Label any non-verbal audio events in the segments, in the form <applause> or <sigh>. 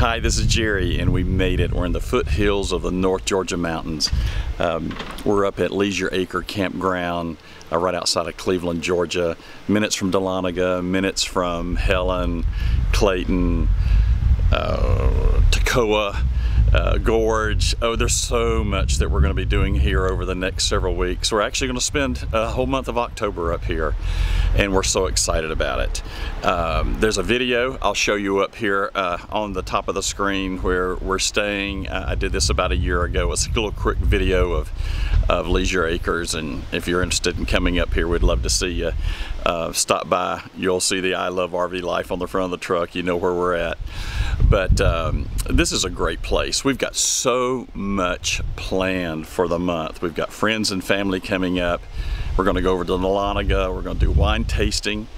Hi, this is Jerry, and we made it. We're in the foothills of the North Georgia mountains. Um, we're up at Leisure Acre Campground, uh, right outside of Cleveland, Georgia. Minutes from Dahlonega, minutes from Helen, Clayton, uh, uh, gorge. Oh, there's so much that we're going to be doing here over the next several weeks. We're actually going to spend a whole month of October up here, and we're so excited about it. Um, there's a video I'll show you up here uh, on the top of the screen where we're staying. Uh, I did this about a year ago. It's a little quick video of, of Leisure Acres, and if you're interested in coming up here, we'd love to see you. Uh, stop by. You'll see the I Love RV Life on the front of the truck. You know where we're at. But um, this is a great place. We've got so much planned for the month. We've got friends and family coming up. We're going to go over to Dahlonega. We're going to do wine tasting.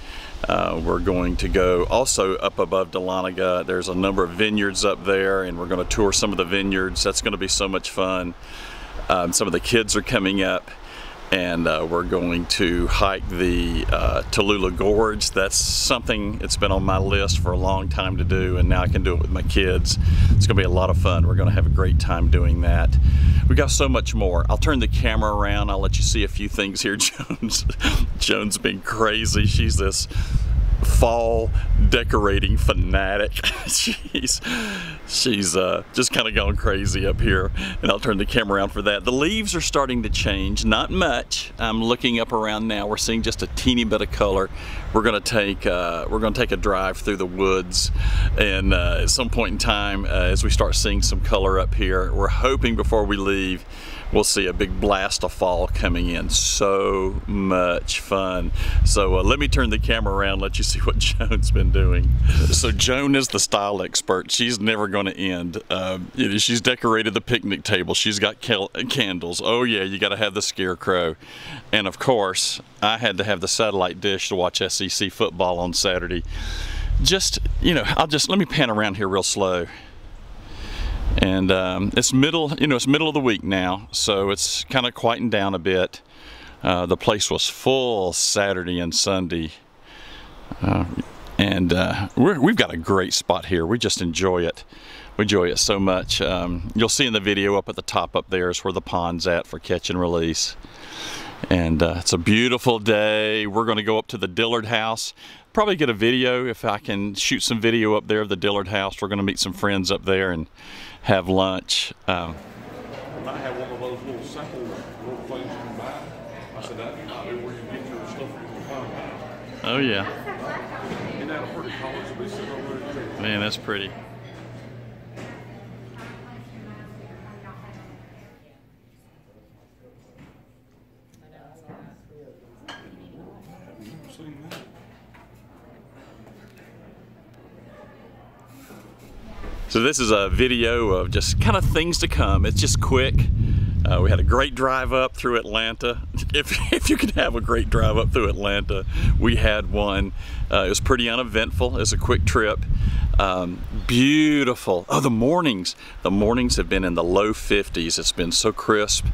Uh, we're going to go also up above Dahlonega. There's a number of vineyards up there, and we're going to tour some of the vineyards. That's going to be so much fun. Um, some of the kids are coming up and uh, we're going to hike the uh, Tallulah Gorge. That's something it's been on my list for a long time to do and now I can do it with my kids. It's gonna be a lot of fun. We're gonna have a great time doing that. We got so much more. I'll turn the camera around. I'll let you see a few things here. <laughs> Joan's, Joan's been crazy. She's this fall decorating fanatic. <laughs> she's she's uh, just kind of gone crazy up here and I'll turn the camera around for that. The leaves are starting to change, not much. I'm looking up around now. We're seeing just a teeny bit of color. We're gonna take uh, we're gonna take a drive through the woods and uh, at some point in time uh, as we start seeing some color up here, we're hoping before we leave we'll see a big blast of fall coming in. So much fun. So uh, let me turn the camera around, let you <laughs> see what Joan's been doing. So Joan is the style expert. She's never going to end. Know, she's decorated the picnic table. She's got candles. Oh yeah, you got to have the scarecrow. And of course, I had to have the satellite dish to watch SEC football on Saturday. Just, you know, I'll just, let me pan around here real slow and um, it's middle you know it's middle of the week now so it's kind of quieting down a bit. Uh, the place was full Saturday and Sunday. Uh, and uh, we have got a great spot here. We just enjoy it. We enjoy it so much. Um, you'll see in the video up at the top up there is where the pond's at for catch and release. And uh, it's a beautiful day. We're going to go up to the Dillard house. Probably get a video if I can shoot some video up there of the Dillard house. We're going to meet some friends up there and have lunch. Um, might have one of those little sample little things you buy. I said that might be where you get your stuff from. Oh yeah. Isn't that a pretty college to be sitting over there? Man, that's pretty. So this is a video of just kind of things to come. It's just quick. Uh, we had a great drive up through Atlanta. <laughs> If, if you could have a great drive up through Atlanta, we had one. Uh, it was pretty uneventful. It was a quick trip. Um, beautiful. Oh, the mornings. The mornings have been in the low 50s. It's been so crisp.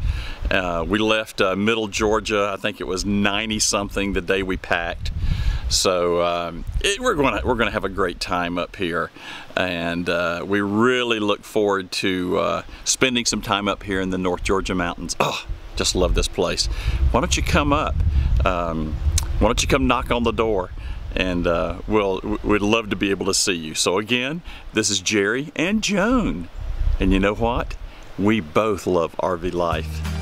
Uh, we left uh, middle Georgia. I think it was 90 something the day we packed. So um, it, we're going to we're going to have a great time up here, and uh, we really look forward to uh, spending some time up here in the North Georgia mountains. Oh, just love this place. Why don't you come up? Um, why don't you come knock on the door? and uh, we'll, we'd love to be able to see you. So again, this is Jerry and Joan. And you know what? We both love RV life.